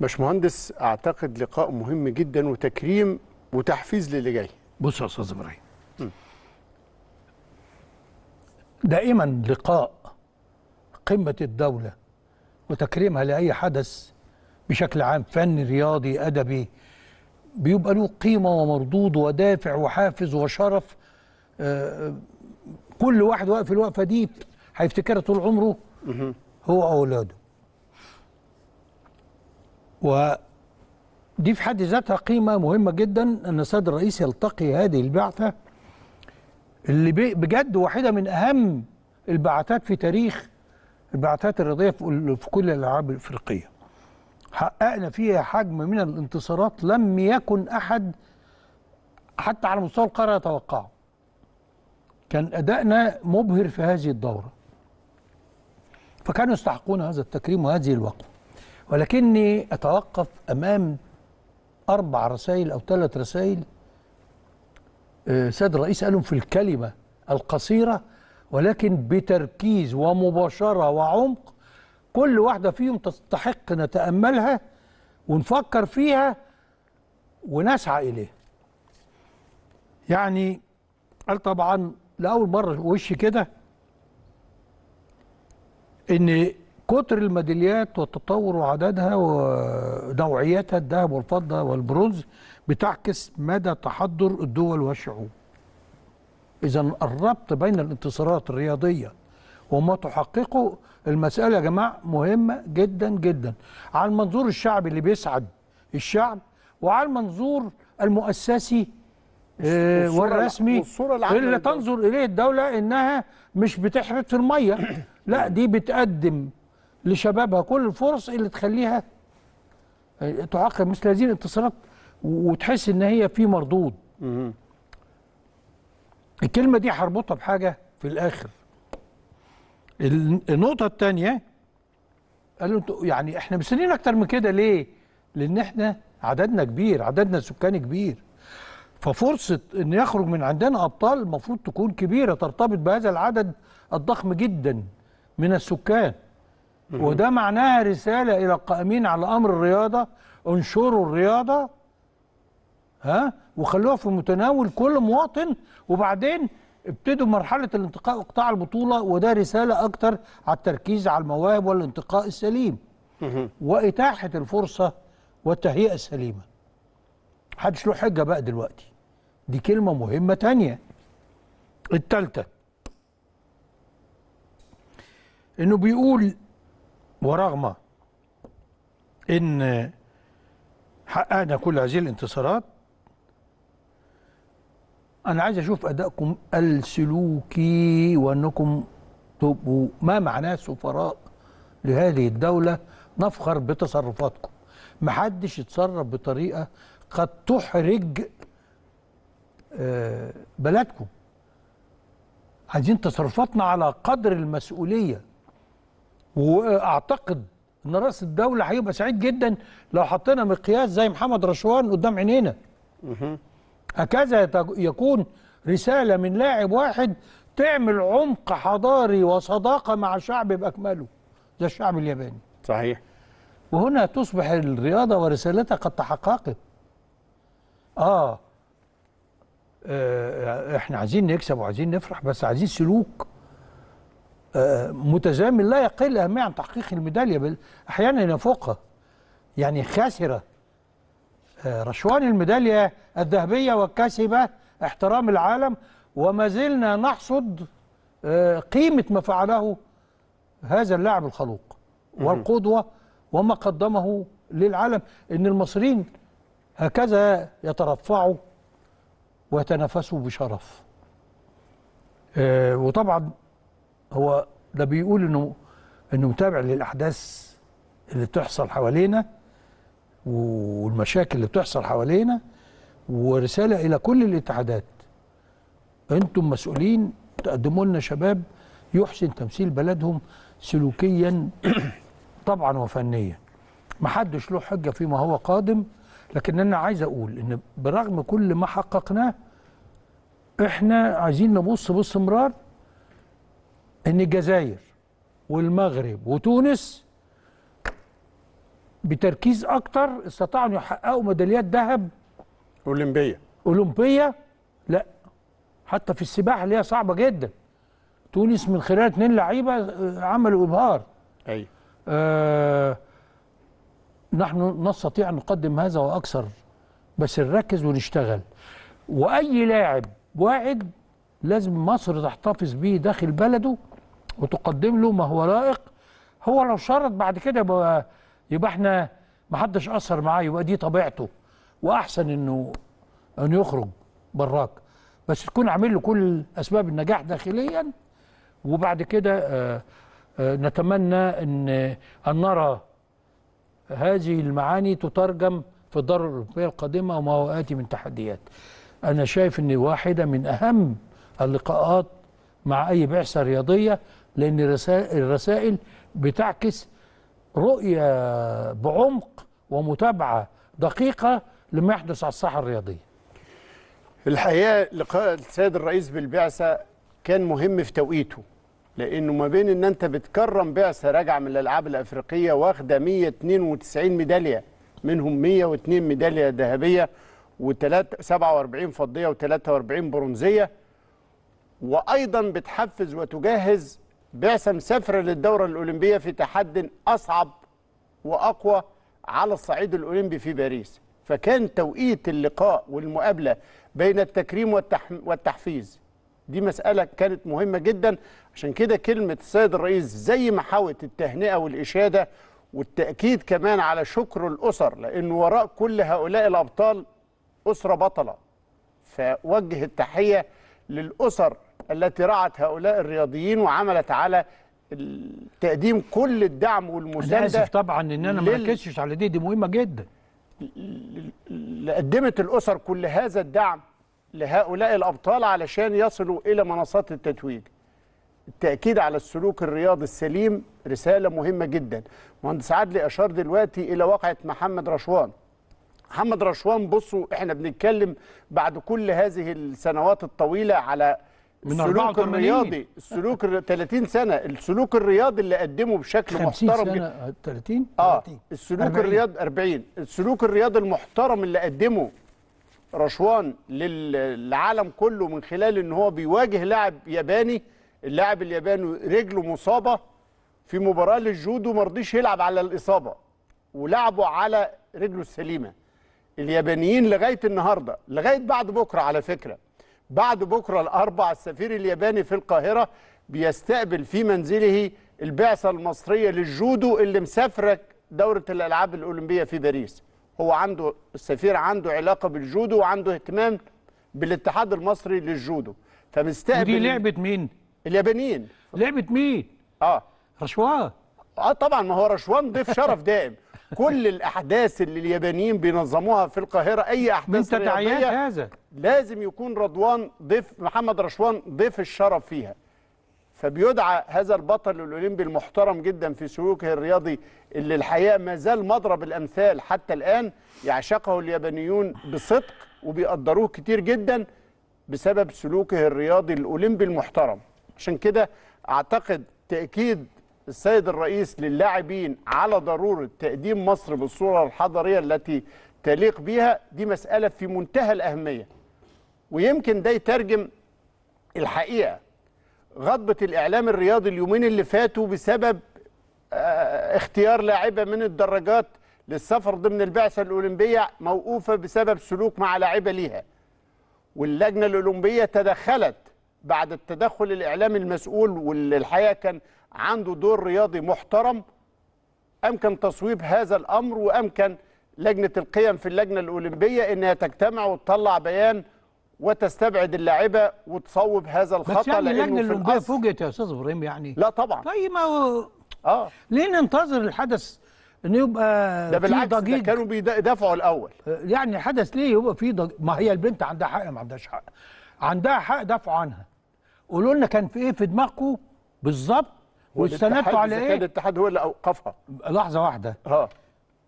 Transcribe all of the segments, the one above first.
باشمهندس أعتقد لقاء مهم جدا وتكريم وتحفيز للي جاي. بص يا أستاذ إبراهيم. دائما لقاء قمة الدولة وتكريمها لأي حدث بشكل عام فني رياضي أدبي بيبقى له قيمة ومردود ودافع وحافز وشرف. آه، كل واحد واقف الوقفة دي هيفتكرها طول عمره. هو اولاده ودي في حد ذاتها قيمة مهمة جدا أن السيد الرئيس يلتقي هذه البعثة اللي بجد واحدة من أهم البعثات في تاريخ البعثات الرياضية في كل الألعاب الإفريقية. حققنا فيها حجم من الانتصارات لم يكن أحد حتى على مستوى القارة يتوقعه. كان أدائنا مبهر في هذه الدورة. فكانوا يستحقون هذا التكريم وهذه الوقفة. ولكني أتوقف أمام أربع رسائل أو ثلاث رسائل آه، سيد الرئيس قالهم في الكلمة القصيرة ولكن بتركيز ومباشرة وعمق كل واحدة فيهم تستحق نتأملها ونفكر فيها ونسعى إليها. يعني قال طبعا لأول مرة وش كده؟ إن كتر الميداليات والتطور وعددها ونوعيتها الذهب والفضة والبرونز بتعكس مدى تحضر الدول والشعوب. إذا الربط بين الانتصارات الرياضية وما تحققه المسألة يا جماعة مهمة جدا جدا على المنظور الشعبي اللي بيسعد الشعب وعلى المنظور المؤسسي آه، والرسمي اللي. تنظر إليه الدولة إنها مش بتحرت في المية لا دي بتقدم لشبابها. كل الفرص اللي تخليها تحقق مثل هذه الانتصارات وتحس إن هي في مردود. الكلمة دي هربطها بحاجة في الآخر. ال- النقطه الثانية قالوا يعني إحنا مستنيين أكتر من كده ليه؟ لأن إحنا عددنا كبير عددنا السكاني كبير. ففرصة إن يخرج من عندنا أبطال المفروض تكون كبيرة ترتبط بهذا العدد الضخم جدا من السكان. وده معناها رسالة إلى القائمين على أمر الرياضة انشروا الرياضة ها؟ وخلوها في متناول كل مواطن. وبعدين ابتدوا مرحلة الانتقاء قطاع البطولة وده رسالة أكتر على التركيز على المواهب والانتقاء السليم. وإتاحة الفرصة والتهيئة السليمة. محدش له حجة بقى دلوقتي. دي كلمة مهمة تانية. التالتة. إنه بيقول ورغم إن حققنا كل هذه الانتصارات أنا عايز أشوف أدائكم ألسلوكي وأنكم تبقوا ما معناه سفراء لهذه الدولة. نفخر بتصرفاتكم. محدش يتصرف بطريقة قد تحرج آه، بلدكم. عايزين تصرفاتنا على قدر المسؤولية. وأعتقد إن رأس الدولة هيبقى سعيد جدا لو حطينا مقياس زي محمد رشوان قدام عينينا. هكذا يكون رسالة من لاعب واحد تعمل عمق حضاري وصداقة مع الشعب بأكمله زي الشعب الياباني. صحيح. وهنا تصبح الرياضة ورسالتها قد تحققت. آه. آه إحنا عايزين نكسب وعايزين نفرح بس عايزين سلوك. متزامن لا يقل أهمية عن تحقيق الميدالية بل أحيانا يفوقها يعني خاسرة. آه رشوان الميدالية الذهبية وكسب احترام العالم وما زلنا نحصد آه قيمة ما فعله هذا اللاعب الخلوق والقدوة وما قدمه للعالم. إن المصريين هكذا يترفعوا ويتنافسوا بشرف. آه وطبعا هو ده بيقول إنه إنه متابع للأحداث اللي بتحصل حوالينا والمشاكل اللي بتحصل حوالينا ورسالة إلى كل الاتحادات. أنتم مسؤولين تقدموا لنا شباب يحسن تمثيل بلدهم سلوكيا طبعا وفنيا. محدش له حجة فيما هو قادم لكن أنا عايز أقول إن برغم كل ما حققناه إحنا عايزين نبص باستمرار إن الجزائر والمغرب وتونس بتركيز أكتر استطاعوا أن يحققوا ميداليات ذهب. أولمبية. أولمبية؟ لا. حتى في السباحة اللي هي صعبة جدا. تونس من خلال اثنين لعيبة آه، عملوا إبهار. أيوه آه نحن نستطيع أن نقدم هذا وأكثر بس نركز ونشتغل. وأي لاعب واعد لازم مصر تحتفظ بيه داخل بلده وتقدم له ما هو لائق. هو لو شرط بعد كده يبقى يبقى إحنا ما حدش أثر معاه يبقى دي طبيعته. وأحسن انه إنه يخرج براك. بس تكون عامل له كل أسباب النجاح داخليا. وبعد كده آه آه نتمنى ان أن نرى هذه المعاني تترجم في الدورة الأوروبية القادمة وما هو آتي من تحديات. أنا شايف أن واحدة من أهم اللقاءات مع أي بعثة رياضية. لأن الرسائل, بتعكس رؤية بعمق ومتابعة دقيقة لما يحدث على الساحة الرياضية. الحقيقة لقاء السيد الرئيس بالبعثة كان مهم في توقيته لأنه ما بين إن أنت بتكرم بعثة راجعة من الألعاب الأفريقية واخدة 192 ميدالية منهم 102 ميدالية ذهبية و47 فضية و43 برونزية وأيضا بتحفز وتجهز بعثه مسافره للدورة الأولمبية في تحد أصعب وأقوى على الصعيد الأولمبي في باريس. فكان توقيت اللقاء والمقابلة بين التكريم والتح... والتحفيز. دي مسألة كانت مهمة جدا. عشان كده كلمة السيد الرئيس زي ما حاوت التهنئة والإشادة والتأكيد كمان على شكر الأسر لأن وراء كل هؤلاء الأبطال أسرة بطلة. فوجه التحية للأسر التي رعت هؤلاء الرياضيين وعملت على تقديم كل الدعم أنا والمساندة آسف طبعا أنا ما لل- ركزتش على دي دي مهمة جدا. قدمت الأسر كل هذا الدعم لهؤلاء الأبطال علشان يصلوا إلى منصات التتويج. التأكيد على السلوك الرياضي السليم رسالة مهمة جدا. مهندس عدلي أشار دلوقتي إلى واقعة محمد رشوان. محمد رشوان بصوا إحنا بنتكلم بعد كل هذه السنوات الطويلة على من السلوك 84. الرياضي السلوك الر- 30 سنة السلوك الرياضي اللي قدمه بشكل 50 محترم جدا سنة 30 آه 30. السلوك 40. الرياضي 40 السلوك الرياضي المحترم اللي قدمه رشوان لل- للعالم كله من خلال إن هو بيواجه لاعب ياباني اللاعب الياباني رجله مصابة في مباراة للجودو ما رضيش يلعب على الإصابة ولعبوا على رجله السليمة اليابانيين لغاية النهارده لغاية بعد بكرة على فكرة بعد بكرة الأربع السفير الياباني في القاهرة بيستقبل في منزله البعثة المصرية للجودو اللي مسافره دورة الألعاب الأولمبية في باريس. هو عنده السفير عنده علاقة بالجودو وعنده اهتمام بالاتحاد المصري للجودو. فمستقبل ودي لعبة مين؟ اليابانيين. لعبة مين؟ آه. رشوان. آه طبعا ما هو رشوان ضيف شرف دائم. كل الأحداث اللي اليابانيين بينظموها في القاهرة أي من أحداث تداعيات رياضية هذا. لازم يكون رضوان ضيف محمد رشوان ضيف الشرف فيها. فبيدعى هذا البطل الأولمبي المحترم جدا في سلوكه الرياضي اللي الحقيقة ما زال مضرب الأمثال حتى الآن يعشقه اليابانيون بصدق وبيقدروه كتير جدا بسبب سلوكه الرياضي الأولمبي المحترم. عشان كده أعتقد تأكيد السيد الرئيس للاعبين على ضرورة تقديم مصر بالصورة الحضاريه التي تليق بها دي مسألة في منتهى الأهمية. ويمكن ده يترجم الحقيقة. غضبة الإعلام الرياضي اليومين اللي فاتوا بسبب آه، اختيار لاعبة من الدراجات للسفر ضمن البعثة الأولمبية موقوفة بسبب سلوك مع لاعبة ليها. واللجنة الأولمبية تدخلت بعد التدخل الإعلامي المسؤول واللي الحقيقة كان عنده دور رياضي محترم امكن تصويب هذا الأمر وامكن لجنة القيم في اللجنة الأولمبية إنها تجتمع وتطلع بيان وتستبعد اللاعبة وتصوب هذا بس الخطأ يعني اللجنة لأنه الأولمبية الأصل. فوجئت يا أستاذ إبراهيم يعني. لا طبعا. طيب ما هو آه. ليه ننتظر الحدث؟ إنه يبقى ده بالعكس ده ضجيج. كانوا بيدافعوا الأول. يعني الحدث ليه يبقى في ضج... ما هي البنت عندها حق ما عندهاش حق. عندها حق دافعوا عنها. قولوا لنا كان في إيه في دماغكم بالظبط؟ واستندتوا على إيه؟ الاتحاد هو اللي أوقفها. لحظة واحدة. آه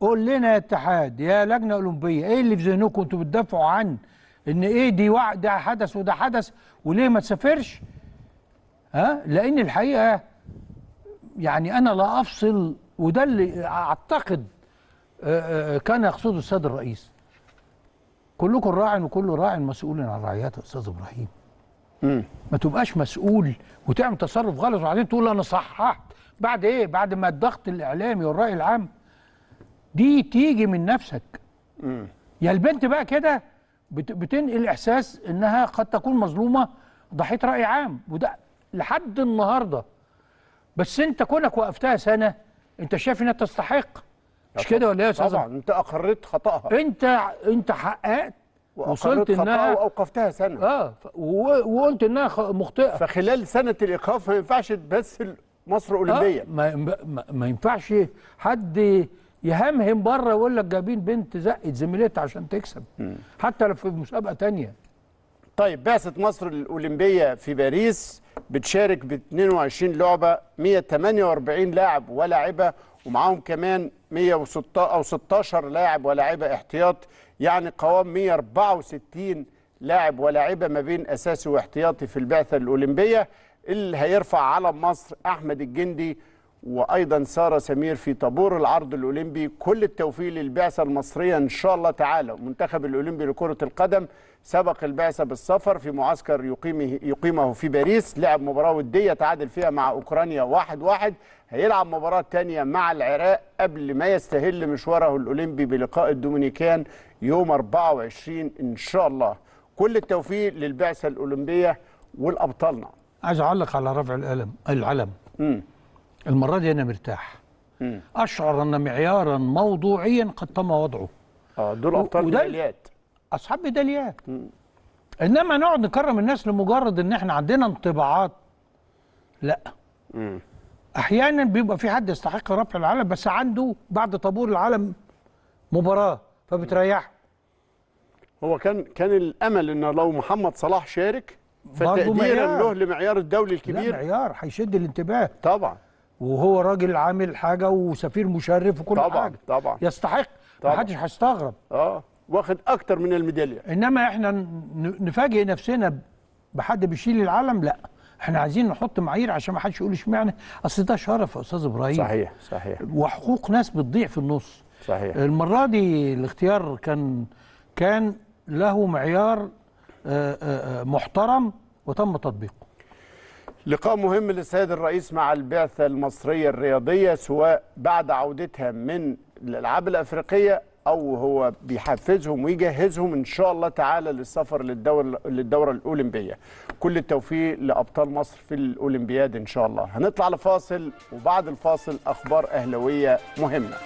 قول لنا يا اتحاد يا لجنة أولمبية إيه اللي في ذهنكم أنتوا بتدافعوا عن إن إيه دي وع... ده حدث وده حدث وليه ما تسافرش؟ ها؟ لأن الحقيقة يعني أنا لا أفصل وده اللي أعتقد آه، آه، كان يقصده السيد الرئيس. كلكم راع وكل راع مسؤول عن رعيته أستاذ إبراهيم. ما تبقاش مسؤول وتعمل تصرف غلط وبعدين تقول أنا صححت. بعد إيه؟ بعد ما الضغط الإعلامي والرأي العام. دي تيجي من نفسك. مم. يا البنت بقى كده بت- بتنقل إحساس إنها قد تكون مظلومة ضحية رأي عام. وده لحد النهارده. بس أنت كونك وقفتها سنة أنت شايف إنها تستحق. مش كده ولا إيه يا أستاذ طبعا أنت اقريت خطأها. أنت أنت حققت وصلت إنها وأوقفتها سنة. آه وقلت إنها مخطئة. فخلال سنة الإيقاف ما ينفعش تمثل مصر آه اولمبيا ما, ما, ما ينفعش حد يهمهم بره يقول لك جايبين بنت زقت زميلتها عشان تكسب. حتى لو في مسابقة تانية. طيب بعثة مصر الأولمبية في باريس بتشارك ب 22 لعبة 148 لاعب ولاعبة ومعاهم كمان 116 أو 16 لاعب ولاعبة احتياط يعني قوام 164 لاعب ولاعبة ما بين أساسي واحتياطي في البعثة الأولمبية اللي هيرفع علم مصر أحمد الجندي وأيضا سارة سمير في طابور العرض الأولمبي. كل التوفيق للبعثة المصرية إن شاء الله تعالى المنتخب الأولمبي لكرة القدم سبق البعثه بالسفر في معسكر يقيمه يقيمه في باريس لعب مباراة ودية تعادل فيها مع أوكرانيا واحد واحد. هيلعب مباراة تانية مع العراق قبل ما يستهل مشواره الأولمبي بلقاء الدومينيكان يوم 24 إن شاء الله. كل التوفيق للبعثة الأولمبية والأبطالنا. عايز أعلق على رفع القلم العلم. امم المرة دي أنا مرتاح. امم أشعر أن معيارا موضوعيا قد تم وضعه. آه دول أبطال وده- ميداليات. أصحاب ميداليات إنما نقعد نكرم الناس لمجرد إن إحنا عندنا انطباعات. لا. امم أحيانا بيبقى في حد يستحق رفع العلم بس عنده بعد طابور العلم مباراة فبتريحه. هو كان كان الأمل إن لو محمد صلاح شارك فتقديرا. له لمعيار الدولي لا الكبير. معيار هيشد الانتباه. طبعا. وهو راجل عامل حاجة وسفير مشرف وكل طبعا حاجة. طبعا. يستحق. طبعا. محدش هيستغرب. آه. واخد أكتر من الميدالية. إنما إحنا نفاجئ نفسنا بحد بيشيل العلم؟ لا. إحنا عايزين نحط معايير عشان ما حدش يقول إشمعنى؟ أصل ده شرف يا أستاذ إبراهيم. صحيح صحيح. وحقوق ناس بتضيع في النص. صحيح. المرة دي الاختيار كان كان له معيار آه، آه، آه، محترم وتم تطبيقه. لقاء مهم للسيد الرئيس مع البعثة المصرية الرياضية سواء بعد عودتها من الألعاب الأفريقية أو هو بيحفزهم ويجهزهم إن شاء الله تعالى للسفر للدوره للدورة الأولمبية. كل التوفيق لأبطال مصر في الأولمبياد إن شاء الله. هنطلع لفاصل وبعد الفاصل أخبار اهلاويه مهمة.